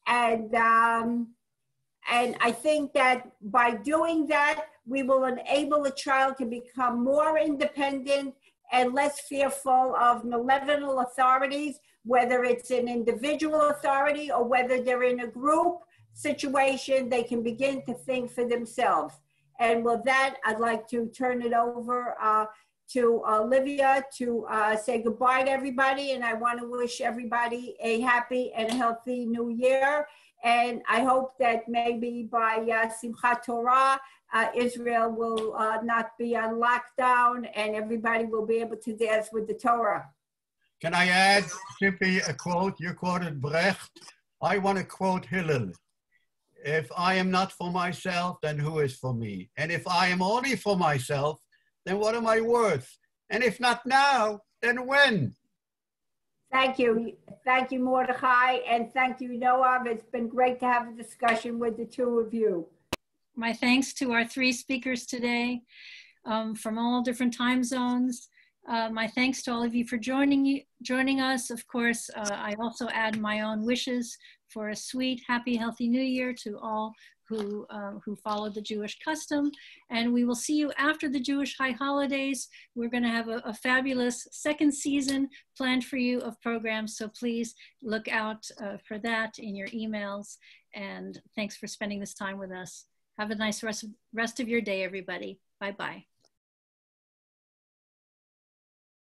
Speaker 2: And, um, and I think that by doing that, we will enable a child to become more independent and less fearful of malevolent authorities whether it's an individual authority or whether they're in a group situation, they can begin to think for themselves. And with that, I'd like to turn it over uh, to Olivia to uh, say goodbye to everybody. And I want to wish everybody a happy and healthy new year. And I hope that maybe by uh, Simchat Torah, uh, Israel will uh, not be on lockdown and everybody will be able to dance with the Torah.
Speaker 6: Can I add simply a quote? You quoted Brecht. I want to quote Hillel. If I am not for myself, then who is for me? And if I am only for myself, then what am I worth? And if not now, then when?
Speaker 2: Thank you. Thank you, Mordechai. And thank you, Noam. It's been great to have a discussion with the two of you.
Speaker 1: My thanks to our three speakers today um, from all different time zones. Uh, my thanks to all of you for joining you, joining us. Of course, uh, I also add my own wishes for a sweet, happy, healthy New Year to all who uh, who follow the Jewish custom. And we will see you after the Jewish high holidays. We're going to have a, a fabulous second season planned for you of programs. So please look out uh, for that in your emails. And thanks for spending this time with us. Have a nice rest rest of your day, everybody. Bye bye.